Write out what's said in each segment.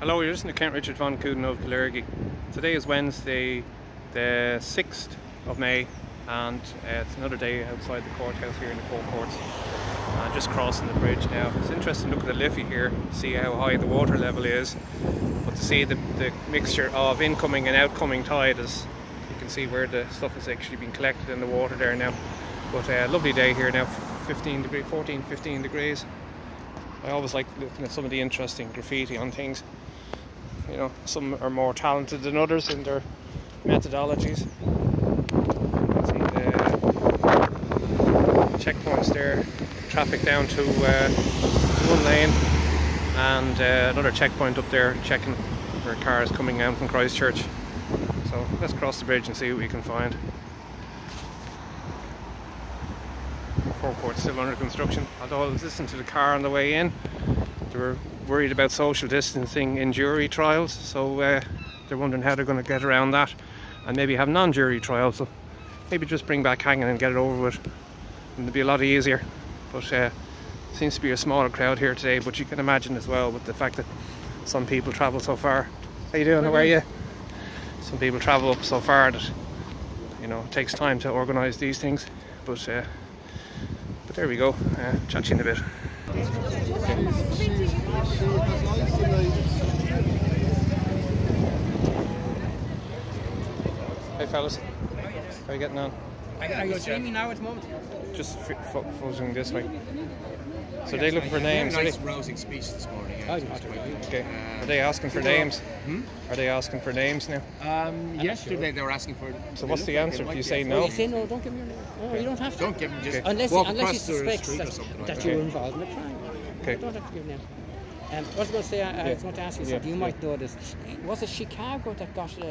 Hello, you're listening to Count Richard Von Coudenhove Kalergi. Today is Wednesday, the 6th of May, and uh, it's another day outside the courthouse here in the Four Courts. Uh, just crossing the bridge now. It's interesting to look at the Liffey here, see how high the water level is, but to see the, the mixture of incoming and outcoming tide as you can see where the stuff is actually being collected in the water there now. But uh, lovely day here now, 15 degrees, 14, 15 degrees. I always like looking at some of the interesting graffiti on things. You know, some are more talented than others in their methodologies. The checkpoints there, traffic down to, uh, one lane, and uh, another checkpoint up there checking for cars coming out from Christchurch. So let's cross the bridge and see what we can find. Forecourt still under construction. Although I was listening to the car on the way in, they were worried about social distancing in jury trials, so uh, they're wondering how they're going to get around that and maybe have non-jury trials. So maybe just bring back hanging and get it over with, and it'll be a lot easier. But uh, seems to be a smaller crowd here today. But you can imagine as well with the fact that some people travel so far. How you doing? How are you? Some people travel up so far that you know it takes time to organise these things, but. Uh, but there we go, uh, chat in a bit. Hey fellas, how are you getting on? Are you streaming now at the moment? Just focusing this way. So they look for names? Nice are they? rousing speech this morning. Yeah, it was quite good. Okay. Are they asking for names? Hmm? Are they asking for names now? Um, yesterday they were asking for. So what's the answer? Do you say no? you say no, don't give me your name. No, you don't have to. Don't give them just Okay. Unless, unless you suspect that, like that that. you're involved in a crime. Okay. You don't have to give names. Um, what was going to say? I, I was going to ask you Yeah, something. You might know this. Was it Chicago that got uh,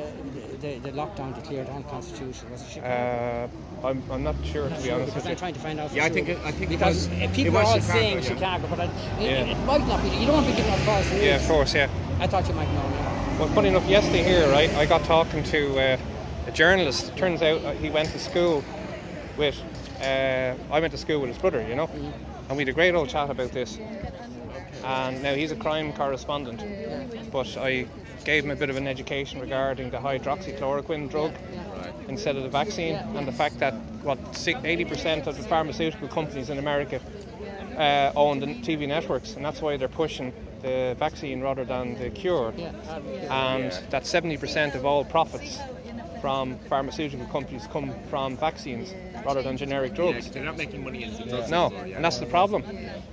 the, the, lockdown declared unconstitutional? Was it Chicago? Uh, I'm, I'm not sure to be honest because I'm trying to find out. Yeah, I think it- I think it because was- it people was are all Chicago, saying yeah. Chicago, but I, it, it, it might not be. You don't want to be giving out false news. Yeah, of course, yeah. I thought you might know. Well, funny enough, yesterday here, right, I got talking to uh, a journalist. Turns out uh, he went to school with, uh, I went to school with his brother, you know, and we had a great old chat about this. And now he's a crime correspondent, but I gave him a bit of an education regarding the hydroxychloroquine drug instead of the vaccine, and the fact that what 80% of the pharmaceutical companies in America uh, own the TV networks, and that's why they're pushing the vaccine rather than the cure. And that 70% of all profits from pharmaceutical companies come from vaccines rather than generic Yeah, drugs. they're not making money in the drugs No, anymore, yeah. and that's the problem.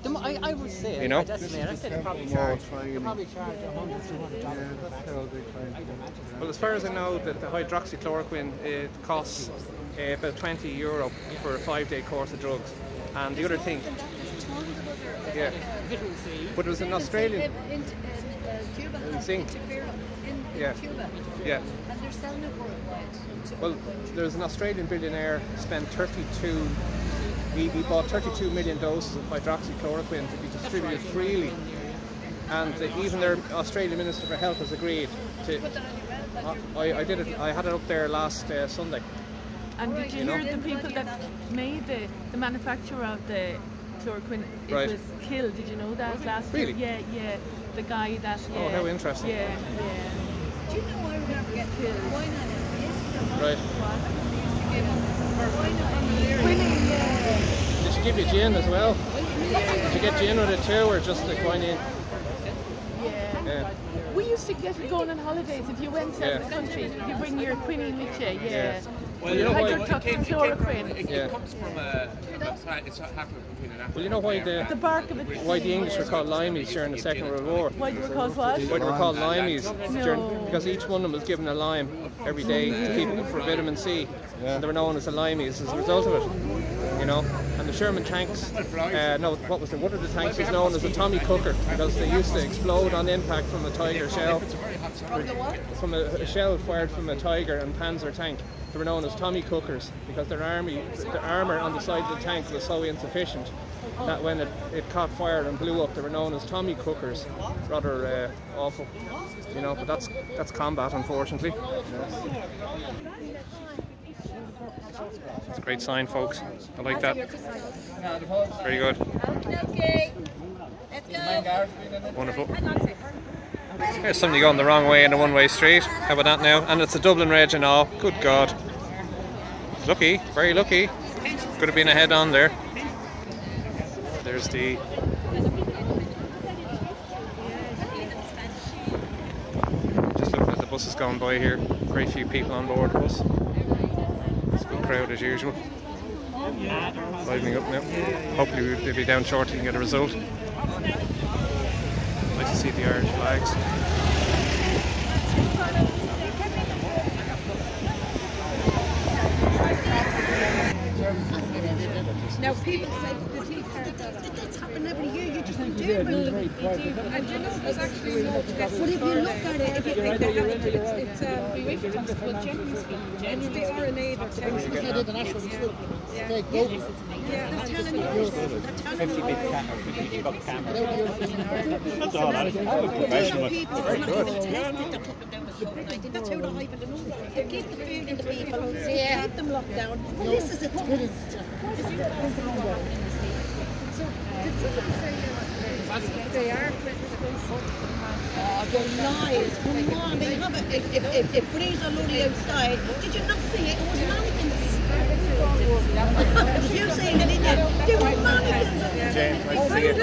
The I, I would say, You know? I'd estimate, I'd say they probably charge, they probably charge 100, 200 dollars per. Well, as far as I know, that the hydroxychloroquine it costs uh, about 20 euro for a five-day course of drugs. And the other thing, yeah, but it was an Australian, In, in uh, In zinc. Interferon in Yeah. Cuba, yeah. and they're selling it worldwide. Well, there's an Australian billionaire spent 32. He, he bought 32 million doses of hydroxychloroquine to be distributed freely, and the, even their Australian Minister for Health has agreed to. Put that on your I, I did it. I had it up there last uh, Sunday. And did you You know? the people that made the, the manufacturer of the chloroquine it Right. was killed? Did you know that last Really? year? Yeah, yeah. The guy that yeah. Oh, how interesting. Yeah, yeah. Do you know I remember getting Killed. wine on it? Right. To give us for wine from malaria. Quinine, yeah. Did she give you gin as well? Did you get gin with it too, or just the quinine? Yeah. Yeah. We used to get it going on holidays. If you went out Yeah. of the country, you bring your quinine with you. Yeah. Yeah. Well, you know why- Hydroxychloroquine. It, Yeah. it comes from uh, a, from a it's happening between an apple Well, you know why the The bark of it. why the English were called limeys during the Second World War? Why do you call what? Why they were called uh, limeys? Uh, during, No. because each one of them was given a lime every day to keep it for vitamin C, and they were known as the limeys as a result of it. You know, and the Sherman tanks. Uh, no, what was the one of the tanks was known as a Tommy Cooker because they used to explode on impact from a Tiger shell. From a, a shell fired from a Tiger and Panzer tank. They were known as Tommy Cookers because their army, the armour on the side of the tank was so insufficient that when it, it caught fire and blew up, they were known as Tommy Cookers. Rather uh, awful, you know. But that's that's combat, unfortunately. It's a great sign, folks. I like that. Very good. Wonderful. Hey, There's somebody going the wrong way in a one-way street. How about that now? And it's a Dublin Reg and all. Good God. Lucky, very lucky. Could have been a head on there. There's the just looking at the buses going by here. Very few people on board the bus. It's a good crowd as usual. Livening up now. Hopefully they'll be down shortly and get a result. Nice to see the Irish flags. Now people say the tea card that's happened every year. You just don't do it. And Guinness was actually no test. But if you look at it, if you think they have it, it's, it's uh, we wait for them, but generally speaking, generally the RNA that tells you. Yeah. Yeah, they're telling you. They're telling you. That's all that is. I'm a professional. People, it's not even tested, they're putting down with COVID-19. That's how they're hyping the number. They keep the food in the people, they keep them locked down. Well, this is a test. They are Oh, they're lies. Come on, they have it. If, if, if, if Fraser Lully outside, did you not see it? It was mannequins. you saying it, didn't you? They were mannequins. James, to see you.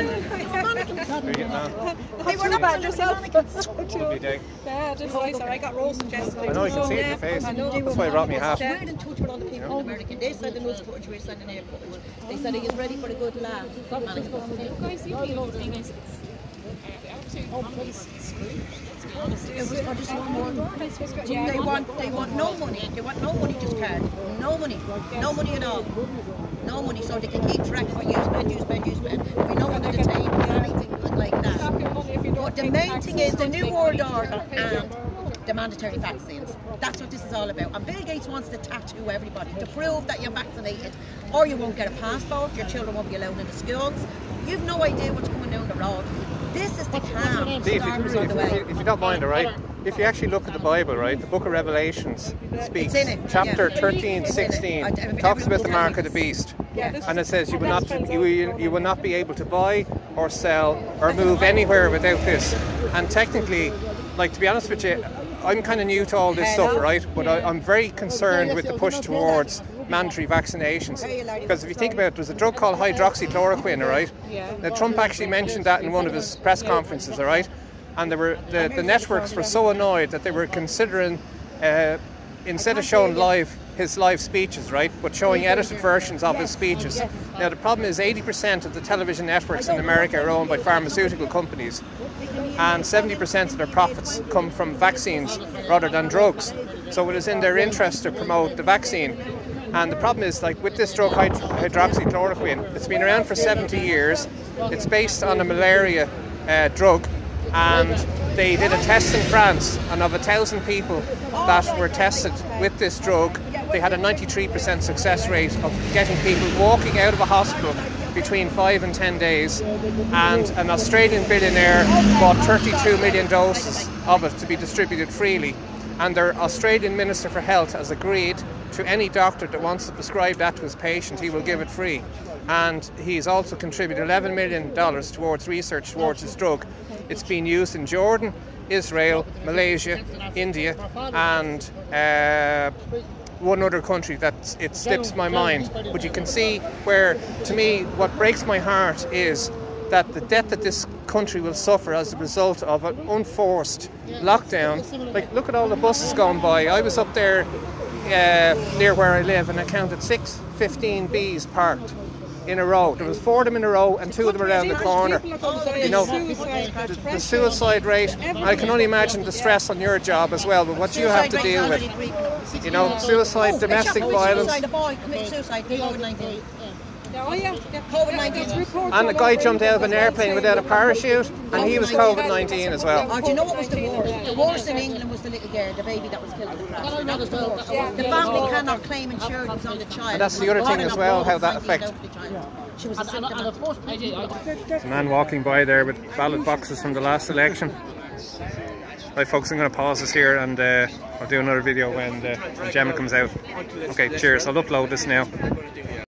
They were not yourself. Lovely. Yeah, just nice. I got roasted yesterday. I know, you can see it in your face. That's why I brought me hat. We're in in. They said the news footage, we're sending air footage. They said he is ready for a good laugh. Guys, is, it's uh, the They want, they want no money. They want no money, just card. No money. No money at all. No money, so they can keep track of what spend, you spend, you spend. If you know under the table, anything like that. But the main thing is the New World Order and the mandatory vaccines. That's what this is all about. And Bill Gates wants to tattoo everybody to prove that you're vaccinated, or you won't get a passport. Your children won't be allowed in the schools. You've no idea what's coming down the road. This is the calm. See, if you, if, if, if you don't mind, all right, if you actually look at the Bible, right, the book of Revelations speaks, in it, chapter yeah. 13, It's in it. 16, I- I- talks about the mark of the beast. Yeah. And it says you will not you, will- you will not be able to buy or sell or move anywhere without this. And technically, like to be honest with you, I'm kind of new to all this stuff, right? But I, I'm very concerned with the push towards mandatory vaccinations. Because if you think about it, there's a drug called hydroxychloroquine, all right? Now, Trump actually mentioned that in one of his press conferences, all right? And they were, the, the networks were so annoyed that they were considering, uh, instead of showing live his live speeches, right, but showing edited versions of his speeches. Now, the problem is 80% of the television networks in America are owned by pharmaceutical companies, and 70% of their profits come from vaccines rather than drugs. So it is in their interest to promote the vaccine. And the problem is, like with this drug hyd- hydroxychloroquine, it's been around for 70 years. It's based on a malaria uh, drug, and they did a test in France, and of a thousand people that were tested with this drug, they had a 93% success rate of getting people walking out of a hospital between five and 10 days. And an Australian billionaire bought 32 million doses of it to be distributed freely. And their Australian Minister for Health has agreed to any doctor that wants to prescribe that to his patient, he will give it free. And he's also contributed $11 million towards research towards this drug. It's been used in Jordan, Israel, Malaysia, India, and uh, one other country that it slips my mind. But you can see where, to me, what breaks my heart is that the death that this country will suffer as a result of an unforced lockdown. Like, look at all the buses going by. I was up there uh, near where I live and I counted six 15Bs parked in a row. There was four of them in a row and two of them around the corner. You know, the, the suicide rate, I can only imagine the stress on your job as well, but what you have to deal with. You know, suicide, domestic violence. Oh, yeah. COVID-19. And the guy jumped out of an airplane without a parachute, and he was COVID 19 as well. Oh, do you know what was the worst? The worst in England was the little girl, the baby that was killed in the crash. That was the worst. The family cannot claim insurance on the child. And that's the other thing as well, how that affects. She was a symptom. There's a man walking by there with ballot boxes from the last election. Right, folks, I'm going to pause this here and uh, I'll do another video when, uh, when Gemma comes out. Okay, cheers. I'll upload this now.